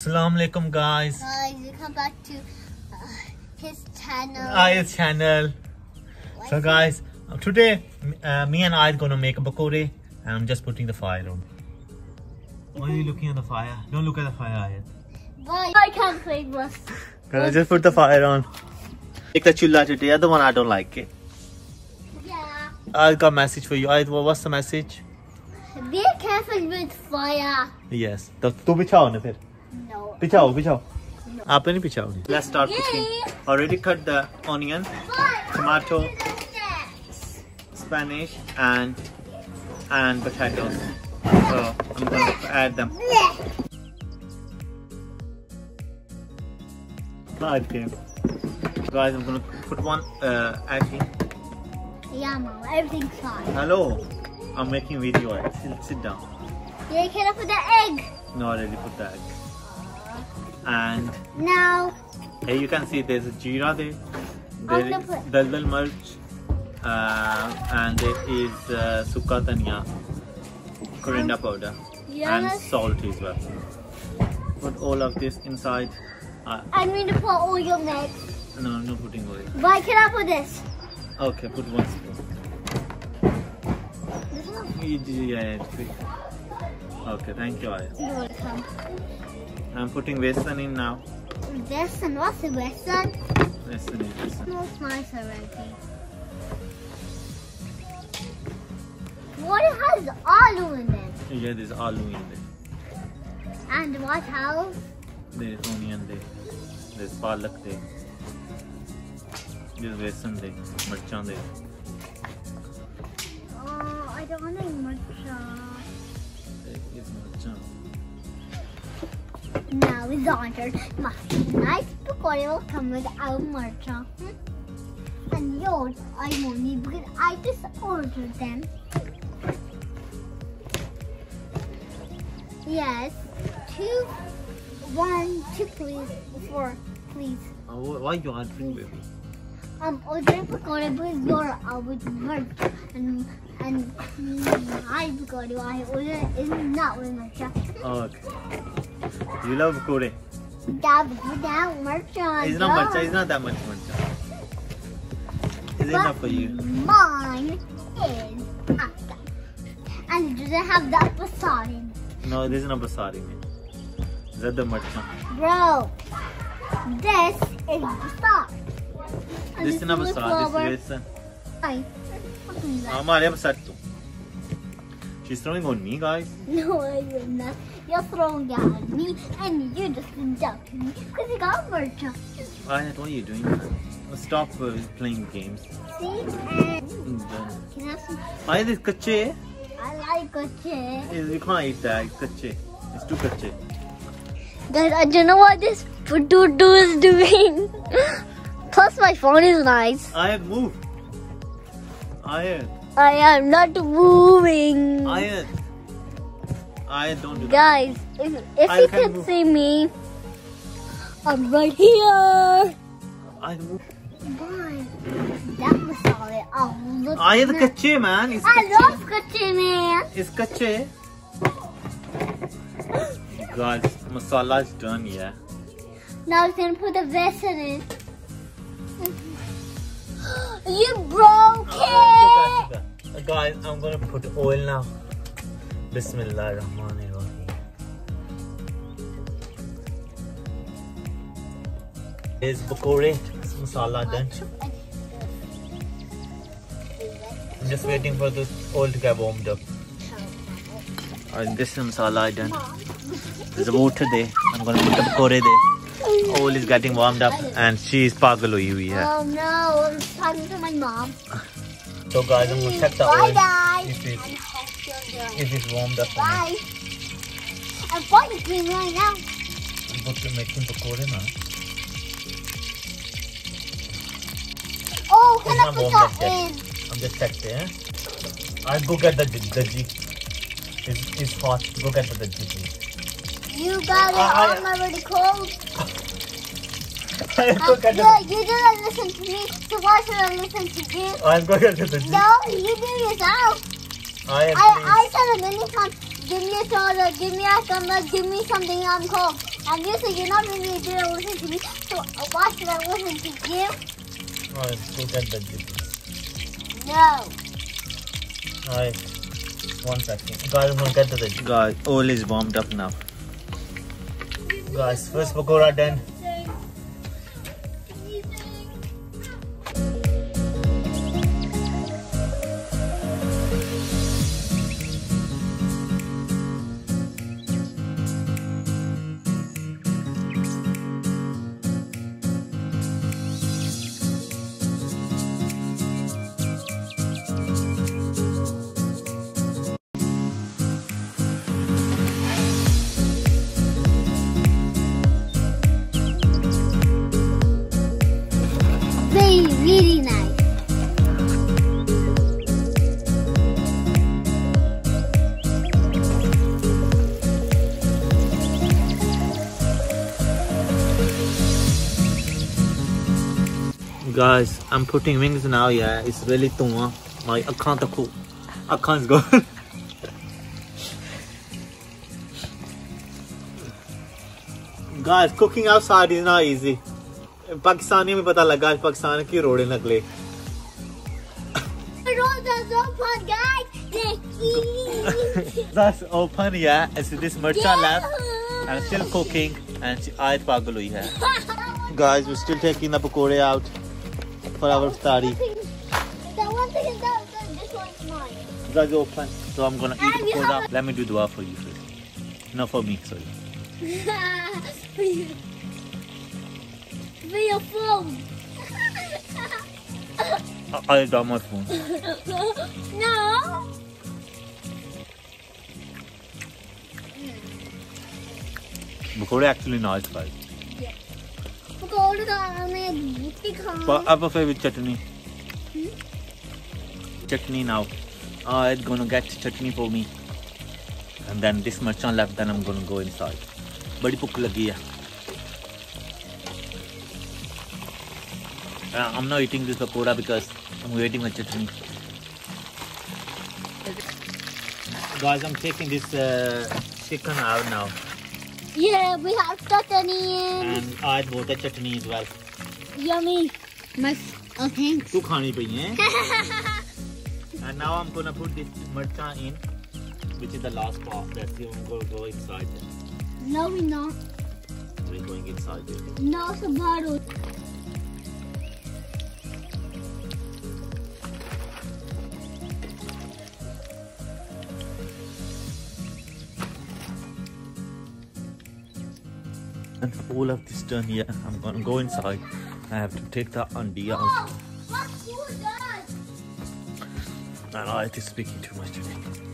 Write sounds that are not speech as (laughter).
Assalamu alaikum guys. Guys, welcome back to uh, his channel. Ayaz channel. So guys, uh, today uh, me and I are gonna make a pakore and I'm just putting the fire on. Why are you looking at the fire? Don't look at the fire, Ayaz. Why? I can't play this. Gonna just put the fire on. Take the chulla today, other one I don't like it. Yeah. I got a message for you. Ayaz, what's the message? Be careful with fire. Yes. तो तू बिछाओ ना फिर No. Pichao, pichao. No. Aapne nahi pichao. Let's start cooking. Already cut the onion, tomato, Spanish and and potatoes. So I'm going to add them. Slide game. Guys, I'm gonna put one uh, egg in. Yeah, mom, everything's fine. Hello, I'm making video. Sit, sit down. You're gonna put the egg. No, I already put the egg. And Now. here you can see there's a jeera there. I'm There is dal dal mirch. Uh, and there is uh, sukka dhania, coriander powder. and salt as well. Put all of this inside. Uh, I'm going to put all your next. no, no putting oil. Why can I put this? Okay, put one spoon. This one? Yeah. Okay, thank you. Aya. You're welcome. I'm putting besan in now. And what's the Western? Besan in, besan. Smells nice already. What has aloo in it? Yeah, there's aloo in there. And what else? There's onion there. There's palak there. There's besan there. Mirchan there. Oh, I don't want any matcha. There is mirchan. Now it's on turn. My nice pakora will come without matcha. Hmm? And yours, I won't need because I just ordered them. Yes, two, one, two, please, four, please. Uh, wh- why you answering, baby? I'm ordering pakora because you're out with matcha. And and my pakora I ordered is not with matcha. Okay. You love pakore. That matcha. It's not duh. It's not that much matcha. Is it enough for you? Mine is. And it doesn't have that facade in it. No, this is not basari mein. Is that the matcha? Bro, this is. And This is not basari. This is besan. Ay, what is that? I'm already upset too. She's throwing on me, guys. (laughs) No, I am not. You're throwing at me and you're just insulting me because you got matcha. Ayat, what are you doing? Stop uh, playing games. See? And Mm, can I have some? Ayat, it's kache. I like chick. You can't eat that. It's kache. It's too kache. Guys, I don't know what this potato is doing. (laughs) Plus, my phone is nice. I have moved. I am not moving. Ayat. Ayat, don't do that. Guys, if, if you can move. see me, I'm right here. Ayat, move. Bye. That was solid. Oh, look. Ayat, man. kache, man. It's I kache. love cooking, man. It's kache. Guys, masala is done, yeah. Now I'm gonna put the vessel in. (gasps) you broke it. Guys, I'm gonna put oil now. Bismillah Rahman Is pakore masala done? I'm just waiting for the oil to get warmed up. And this is masala done. There's a water there. I'm gonna put the pakore there. Oil is getting warmed up and she is pagal hui hui hai. Oh no, I'm talking to my mom. (laughs) So guys, I'm gonna check the Bye, oil guys. if it I hope you're good. if it's warmed up. Bye. I'm with me right now. I'm going to making pakore now. Oh, can I put that up yet. I'm just checking. Eh? I'll go get the the daji. It's, it's hot. Go get the daji. You got it I- I- I'm already cold. (laughs) I'll go get the. yeah, you didn't listen to me, so why should I listen to you? I'll go get the daji. No, you do yourself. I am I, I said a many times, give me a soda, give me a summer, give me something I'm cold. And you say you're not really going to listen to me, so why should I listen to you? Alright, go get the jiggies. No. Alright. One second. Guys, I'm gonna get to the Guys, all is warmed up now. Guys, first pakora done. Really nice. Guys, I'm putting wings now, yeah. It's really tunga. My account takku. Account's gone. Guys, cooking outside is not easy. Pakistani में पता लगा आज पाकिस्तान की रोड़े निकले The roads are so fun, guys. That's open, yeah. And this mercha left and still cooking and she ayat pagal hui hai. Guys, we're still taking the pakore out for our iftari. That one thing is that this one's mine. Guys, open. So I'm gonna eat pakora. Let me do dua for you first. No, for me, sorry. For your phone. I- I'll drop my phone. no. Pakore actually nice, guys. पकौड़े खाने बूटी खाने But I prefer with chutney. Chutney now. Oh, it's gonna get chutney for me. And then this much on left, then I'm gonna go inside. बड़ी भुख लगी है. Uh, I'm not eating this pakoda because I'm waiting for chutney. Guys, I'm taking this uh, chicken out now. Yeah, we have chutney. And I bought the chutney as well. Yummy. Must. Okay. Oh, thanks. Two khani bhi eh? (laughs) And now I'm gonna put this marcha in, which is the last part. That's the one going go inside. No, we're not. We're going inside. No, it's a bottle. And all of this done here, I'm gonna go inside. I have to take that and be out. Oh? And I is speaking too much today.